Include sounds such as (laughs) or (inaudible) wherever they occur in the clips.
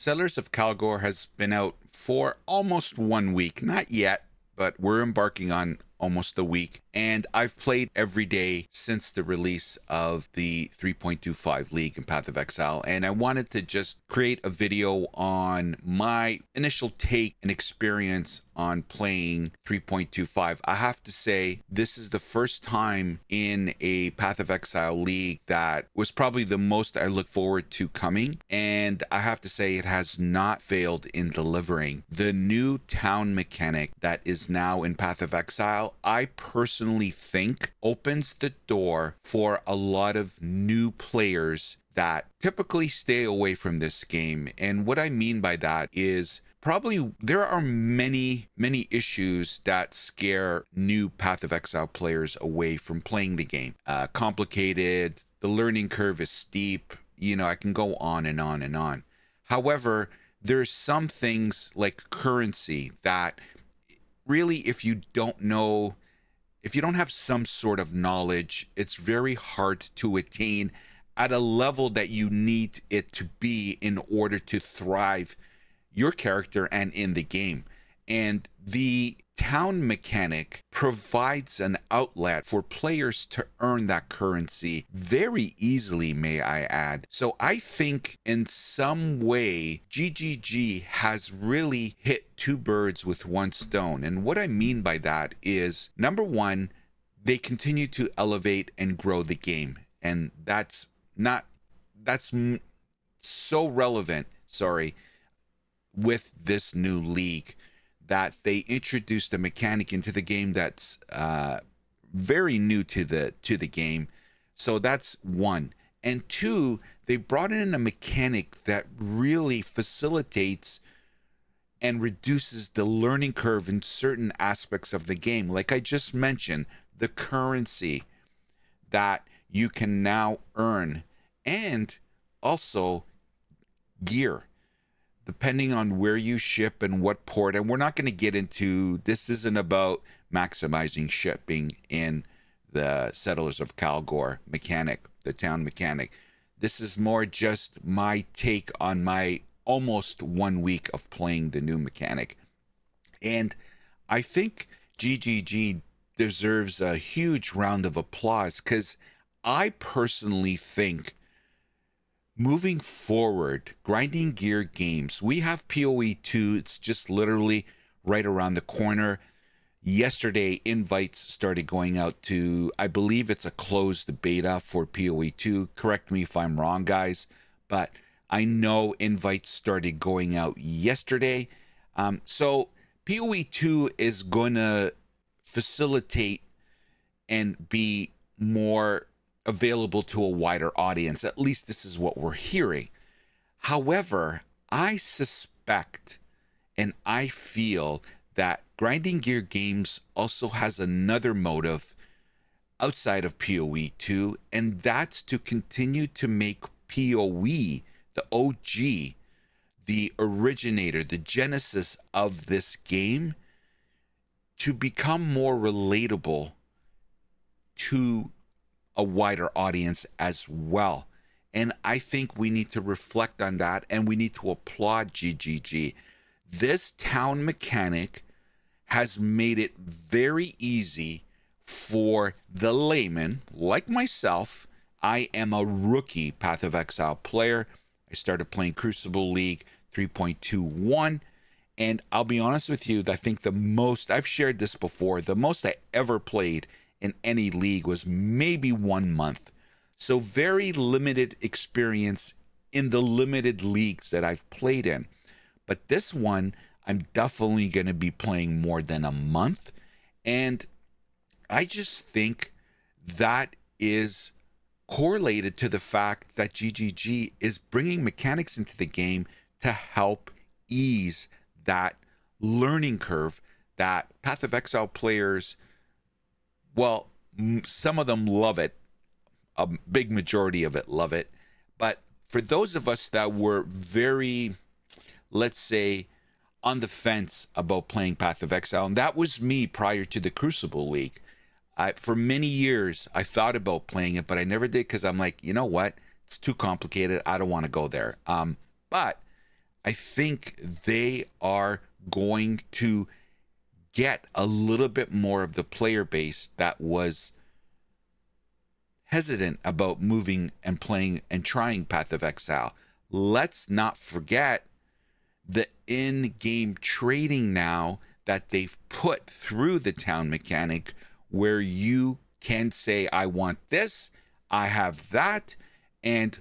Settlers of Kalguur has been out for almost one week. Not yet, but we're embarking on almost a week. And I've played every day since the release of the 3.25 League in Path of Exile. And I wanted to just create a video on my initial take and experience on playing 3.25. I have to say, this is the first time in a Path of Exile league that was probably the most I look forward to coming. And I have to say, it has not failed in delivering. The new town mechanic that is now in Path of Exile, I personally think opens the door for a lot of new players that typically stay away from this game. And what I mean by that is probably there are many many issues that scare new path of exile players away from playing the game. Uh, complicated the learning curve is steep you know i can go on and on and on. However there's some things like currency that really if you don't know if you don't have some sort of knowledge it's very hard to attain at a level that you need it to be in order to thrive your character and in the game. And the town mechanic provides an outlet for players to earn that currency very easily, may I add. So I think in some way, GGG has really hit two birds with one stone. And what I mean by that is number one, they continue to elevate and grow the game. And that's not, that's so relevant, sorry, with this new league that they introduced a mechanic into the game that's uh, very new to the to the game. So that's one. And two, they brought in a mechanic that really facilitates and reduces the learning curve in certain aspects of the game. Like I just mentioned, the currency that you can now earn and also gear depending on where you ship and what port. And we're not going to get into this, isn't about maximizing shipping in the Settlers of Kalguur mechanic, the town mechanic. This is more just my take on my almost one week of playing the new mechanic. And I think GGG deserves a huge round of applause because I personally think moving forward, grinding gear games, we have PoE 2. It's just literally right around the corner. Yesterday, invites started going out to, I believe it's a closed beta for PoE 2. Correct me if I'm wrong, guys, but I know invites started going out yesterday. Um, so, PoE 2 is going to facilitate and be more available to a wider audience. At least this is what we're hearing. However, I suspect and I feel that Grinding Gear Games also has another motive outside of PoE 2, and that's to continue to make PoE, the OG, the originator, the genesis of this game, to become more relatable to a wider audience as well. And I think we need to reflect on that and we need to applaud GGG. This town mechanic has made it very easy for the layman, like myself. I am a rookie Path of Exile player. I started playing Crucible League 3.21. And I'll be honest with you, I think the most, I've shared this before, the most I ever played in any league was maybe one month. So, very limited experience in the limited leagues that I've played in. But this one, I'm definitely going to be playing more than a month. And I just think that is correlated to the fact that GGG is bringing mechanics into the game to help ease that learning curve that Path of Exile players well, some of them love it. A big majority of it love it. But for those of us that were very, let's say, on the fence about playing Path of Exile, and that was me prior to the Crucible League. I, for many years, I thought about playing it, but I never did because I'm like, you know what? It's too complicated. I don't want to go there. Um, but I think they are going to get a little bit more of the player base that was hesitant about moving and playing and trying Path of Exile. Let's not forget the in game trading now that they've put through the town mechanic where you can say, I want this, I have that, and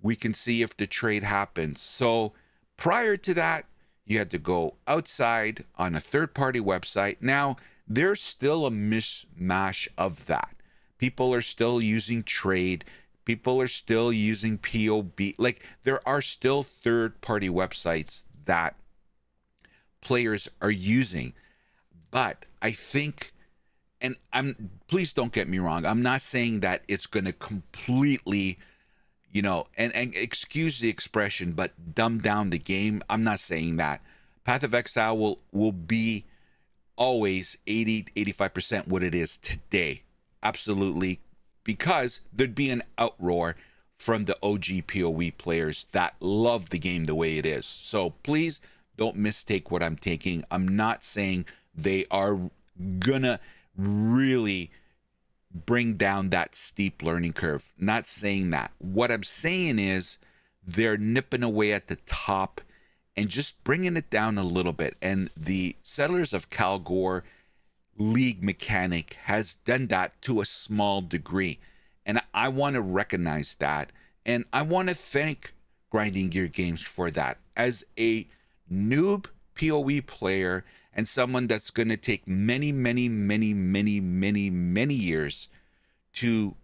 we can see if the trade happens. So prior to that, you had to go outside on a third party website. Now, there's still a mishmash of that. People are still using trade. People are still using POB. Like, there are still third party websites that players are using. But I think, and I'm, please don't get me wrong, I'm not saying that it's going to completely you know, and, and excuse the expression, but dumb down the game. I'm not saying that. Path of Exile will will be always 80 85% what it is today. Absolutely. Because there'd be an outroar from the OG PoE players that love the game the way it is. So please don't mistake what I'm taking. I'm not saying they are gonna really bring down that steep learning curve. Not saying that. What I'm saying is they're nipping away at the top and just bringing it down a little bit. And the Settlers of Kalguur league mechanic has done that to a small degree. And I want to recognize that. And I want to thank Grinding Gear Games for that. As a noob PoE player and someone that's going to take many, many, many, many, many, many years to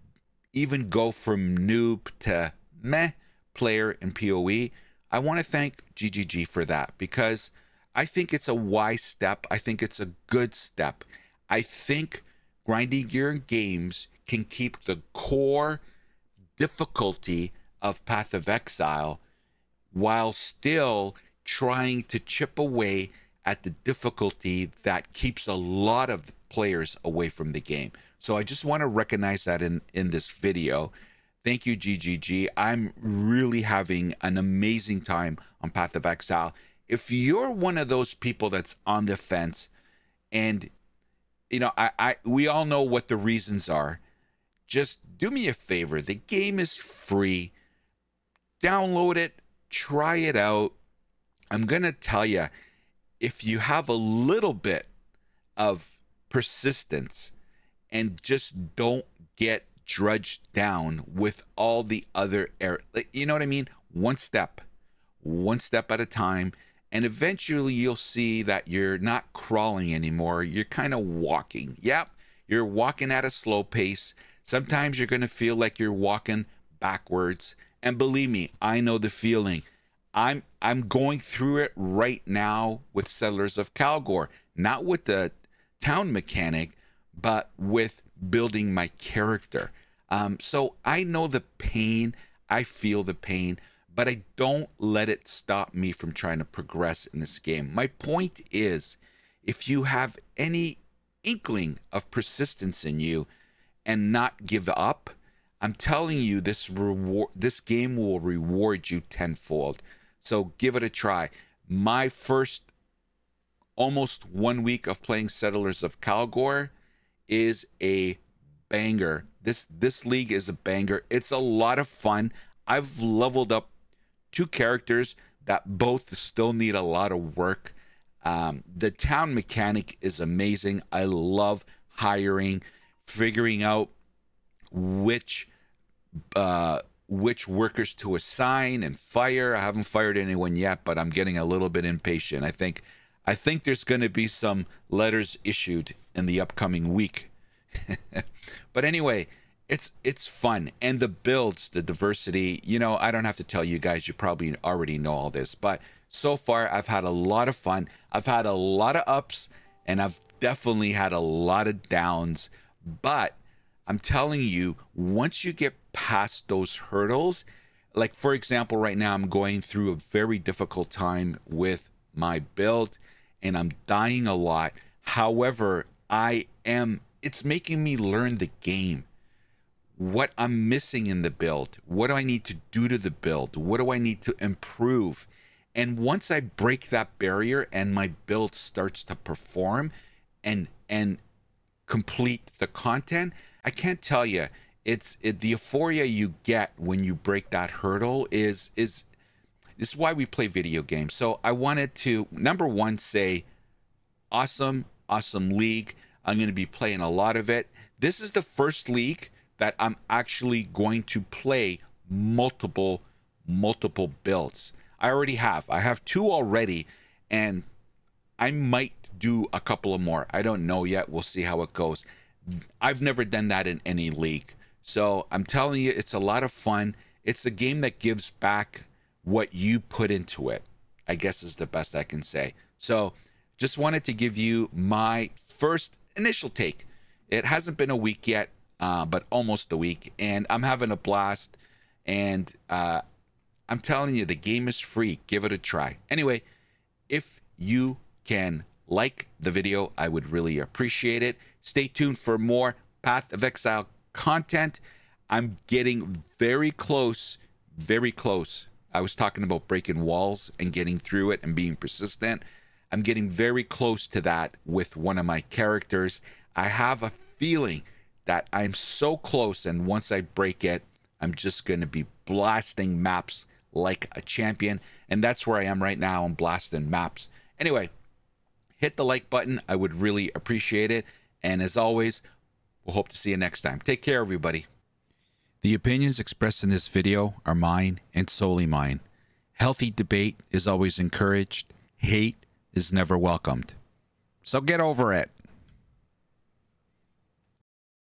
even go from noob to meh player in PoE. I want to thank GGG for that because I think it's a wise step. I think it's a good step. I think Grinding Gear Games can keep the core difficulty of Path of Exile while still trying to chip away at the difficulty that keeps a lot of players away from the game. So I just want to recognize that in in this video. Thank you, GGG. I'm really having an amazing time on Path of Exile. If you're one of those people that's on the fence, and you know, I, I we all know what the reasons are. Just do me a favor. The game is free. Download it, try it out. I'm gonna tell you if you have a little bit of persistence and just don't get drudged down with all the other error you know what i mean? One step one step at a time and eventually you'll see that you're not crawling anymore you're kind of walking. Yep you're walking at a slow pace. Sometimes you're going to feel like you're walking backwards and believe me i know the feeling I'm I'm going through it right now with Settlers of Kalguur, not with the town mechanic, but with building my character. Um, so I know the pain, I feel the pain, but I don't let it stop me from trying to progress in this game. My point is, if you have any inkling of persistence in you and not give up, I'm telling you this reward this game will reward you tenfold. So give it a try. My first almost one week of playing Settlers of Kalguur is a banger. This this league is a banger. It's a lot of fun. I've leveled up two characters that both still need a lot of work. Um, the town mechanic is amazing. I love hiring, figuring out which uh, which workers to assign and fire. I haven't fired anyone yet, but I'm getting a little bit impatient. I think I think there's going to be some letters issued in the upcoming week. (laughs) but anyway, it's it's fun and the builds, the diversity, you know, I don't have to tell you guys, you probably already know all this, but so far I've had a lot of fun. I've had a lot of ups and I've definitely had a lot of downs, but I'm telling you, once you get past those hurdles, like for example, right now I'm going through a very difficult time with my build and I'm dying a lot. However, I am, it's making me learn the game. What I'm missing in the build, what do I need to do to the build? What do I need to improve? And once I break that barrier and my build starts to perform and and complete the content, I can't tell you it's it, the euphoria you get when you break that hurdle is is this is why we play video games. So I wanted to number one say awesome, awesome league. I'm going to be playing a lot of it. This is the first league that I'm actually going to play multiple multiple builds. I already have. I have two already and I might do a couple of more. I don't know yet. We'll see how it goes. I've never done that in any league. So I'm telling you, it's a lot of fun. It's a game that gives back what you put into it, I guess is the best I can say. So just wanted to give you my first initial take. It hasn't been a week yet, uh, but almost a week, and I'm having a blast. And uh, I'm telling you, the game is free. Give it a try. Anyway, if you can like the video, I would really appreciate it. Stay tuned for more Path of Exile content. I'm getting very close, very close. I was talking about breaking walls and getting through it and being persistent. I'm getting very close to that with one of my characters. I have a feeling that I'm so close, and once I break it, I'm just going to be blasting maps like a champion. And that's where I am right now. I'm blasting maps. Anyway, hit the like button. I would really appreciate it. And as always, we'll hope to see you next time. Take care, everybody. The opinions expressed in this video are mine and solely mine. Healthy debate is always encouraged. Hate is never welcomed. So get over it.